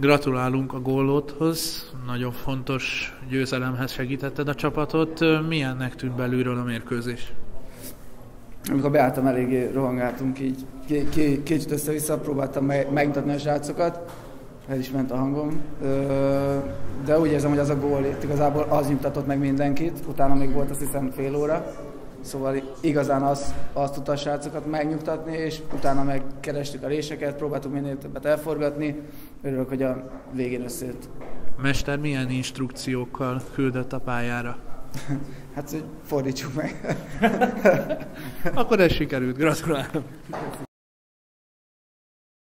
Gratulálunk a gólóthoz, nagyon fontos győzelemhez segítetted a csapatot. Milyennek tűnt belülről a mérkőzés? Amikor beálltam, eléggé rohangáltunk, így. Kicsit össze-vissza próbáltam megmutatni a srácokat, el is ment a hangom, de úgy érzem, hogy az a gól itt igazából az nyugtatott meg mindenkit, utána még volt azt hiszem fél óra, Szóval igazán az, azt tudta a srácokat megnyugtatni, és utána megkerestük a réseket, próbáltuk minél többet elforgatni. Örülök, hogy a végén összejött. Mester milyen instrukciókkal küldött a pályára? hát, hogy fordítsuk meg. Akkor ez sikerült, gratulálok.